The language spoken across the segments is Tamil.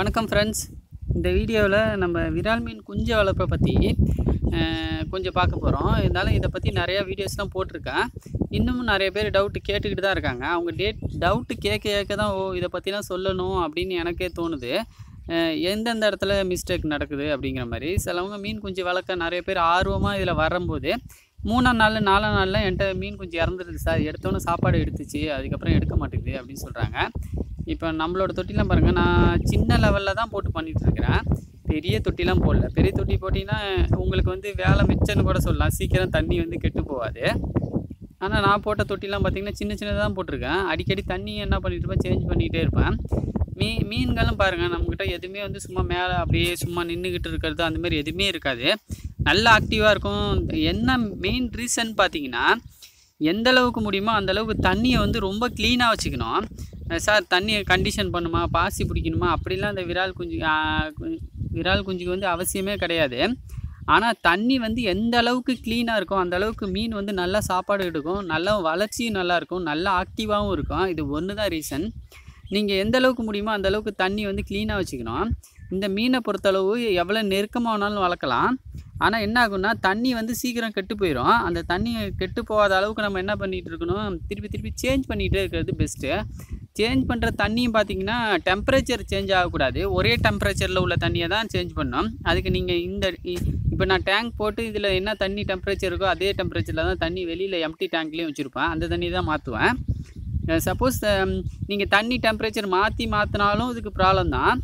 வணக்கம் ஃப்ரெண்ட்ஸ் இந்த வீடியோவில் நம்ம விரால் மீன் குஞ்சு வளர்ப்பை பற்றி கொஞ்சம் பார்க்க போகிறோம் இருந்தாலும் இதை பற்றி நிறையா வீடியோஸ்லாம் போட்டிருக்கேன். இன்னமும் நிறைய பேர் டவுட்டு கேட்டுக்கிட்டு தான் இருக்காங்க. அவங்க டேட் டவுட்டு கேட்க கேட்க தான் ஓ இதை பற்றிலாம் சொல்லணும் அப்படின்னு எனக்கே தோணுது. எந்தெந்த இடத்துல மிஸ்டேக் நடக்குது அப்படிங்கிற மாதிரி. சிலவங்க மீன் குஞ்சு வளர்க்க நிறைய பேர் ஆர்வமாக இதில் வரும்போது மூணாம் நாள் நாலாம் நாளில் என்கிட்ட மீன் குஞ்சு இறந்துருது சார். எடுத்தோன்னே சாப்பாடு எடுத்துச்சு அதுக்கப்புறம் எடுக்க மாட்டேங்குது அப்படின்னு சொல்கிறாங்க இப்போ நம்மளோட தொட்டிலாம் பாருங்கள் நான் சின்ன லெவலில் தான் போட்டு பண்ணிகிட்ருக்கிறேன் பெரிய தொட்டிலாம் போடல. பெரிய தொட்டி போட்டிங்கன்னா உங்களுக்கு வந்து வேலை மிச்சம்னு கூட சொல்லலாம். சீக்கிரம் தண்ணி வந்து கெட்டு போகாது. ஆனால் நான் போட்ட தொட்டிலாம் பார்த்திங்கன்னா சின்ன சின்னதாக தான் போட்டிருக்கேன். அடிக்கடி தண்ணி என்ன பண்ணிகிட்டு இருப்பேன் சேஞ்ச் பண்ணிகிட்டே இருப்பேன். மீ மீன்களும் பாருங்கள் நம்மக்கிட்ட எதுவுமே வந்து சும்மா மேலே அப்படியே சும்மா நின்றுக்கிட்டு இருக்கிறது அந்தமாதிரி எதுவுமே இருக்காது. நல்லா ஆக்டிவாக இருக்கும். என்ன மெயின் ரீசன் பார்த்தீங்கன்னா எந்த அளவுக்கு முடியுமோ அந்தளவுக்கு தண்ணியை வந்து ரொம்ப க்ளீனாக வச்சுக்கணும். சார் தண்ணியை கண்டிஷன் பண்ணுமா? பாசி பிடிக்கணுமா? அப்படிலாம் அந்த விரால் குஞ்சு விரால் குஞ்சுக்கு வந்து அவசியமே கிடையாது. ஆனால் தண்ணி வந்து எந்த அளவுக்கு க்ளீனாக இருக்கும் அந்த அளவுக்கு மீன் வந்து நல்லா சாப்பாடு எடுக்கும். நல்லா வளர்ச்சியும் நல்லாயிருக்கும் நல்லா ஆக்டிவாகவும் இருக்கும். இது ஒன்று தான் ரீசன் நீங்கள் எந்த அளவுக்கு முடியுமோ அந்த அளவுக்கு தண்ணி வந்து க்ளீனாக வச்சுக்கணும். இந்த மீனை பொறுத்தளவு எவ்வளோ நெருக்கமாக வேணாலும் வளர்க்கலாம். ஆனால் என்ன ஆகும்னா தண்ணி வந்து சீக்கிரம் கெட்டு போயிடும் அந்த தண்ணி கெட்டு போகாத அளவுக்கு நம்ம என்ன பண்ணிகிட்டு இருக்கணும்? திருப்பி திருப்பி சேஞ்ச் பண்ணிகிட்டே இருக்கிறது பெஸ்ட்டு சேஞ்ச் பண்ணுற தண்ணியும் பார்த்தீங்கன்னா டெம்பரேச்சர் சேஞ்ச் ஆகக்கூடாது. ஒரே டெம்பரேச்சரில் உள்ள தண்ணியை தான் சேஞ்ச் பண்ணோம். அதுக்கு நீங்கள் இந்த இப்போ நான் டேங்க் போட்டு இதில் என்ன தண்ணி டெம்பரேச்சர் இருக்கோ அதே டெம்பரேச்சரில் தான் தண்ணி வெளியில் எம்டி டேங்க்லேயும் வச்சுருப்பேன். அந்த தண்ணி தான் மாற்றுவேன் சப்போஸ் நீங்கள் தண்ணி டெம்பரேச்சர் மாற்றி மாற்றினாலும் இதுக்கு ப்ராப்ளம் தான்.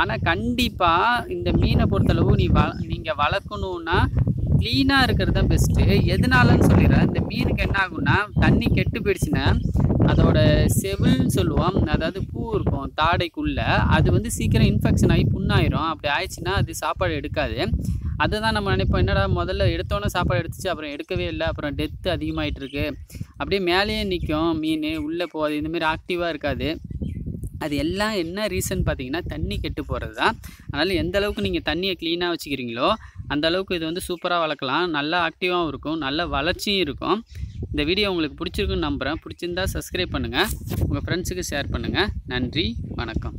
ஆனால் கண்டிப்பாக இந்த மீனை பொறுத்தளவு நீ வ நீங்கள் வளர்க்கணுன்னா க்ளீனாக இருக்கிறது தான் பெஸ்ட்டு எதனாலன்னு சொல்லிடுறேன். இந்த மீன் ஆகும்னா தண்ணி கெட்டு போயிடுச்சுன்னா அதோட செவில்னு சொல்லுவோம் அதாவது பூ இருக்கும் தாடைக்குள்ளே அது வந்து சீக்கிரம் இன்ஃபெக்ஷன் ஆகி புண்ணாயிரும். அப்படி ஆயிடுச்சுன்னா அது சாப்பாடு எடுக்காது. அதை தான் நம்ம நினைப்போம் என்னடா முதல்ல எடுத்தோன்னே சாப்பாடு எடுத்துச்சு அப்புறம் எடுக்கவே இல்லை அப்புறம் டெத்து அதிகமாகிட்டு இருக்கு. அப்படியே மேலேயே நிற்கும் மீன் உள்ளே போகாது இந்தமாரி ஆக்டிவாக இருக்காது. அது எல்லாம் என்ன ரீசன் பார்த்தீங்கன்னா தண்ணி கெட்டு போகிறது தான். அதனால் எந்த அளவுக்கு நீங்கள் தண்ணியை க்ளீனாக வச்சுக்கிறீங்களோ அந்த அளவுக்கு இது வந்து சூப்பராக வளர்க்கலாம். நல்லா ஆக்டிவாகவும் இருக்கும் நல்ல வளர்ச்சியும் இருக்கும். இந்த வீடியோ உங்களுக்கு பிடிச்சிருக்குன்னு நம்புகிறேன் பிடிச்சிருந்தா சப்ஸ்கிரைப் பண்ணுங்கள் உங்கள் ஃப்ரெண்ட்ஸுக்கு ஷேர் பண்ணுங்கள் நன்றி. வணக்கம்.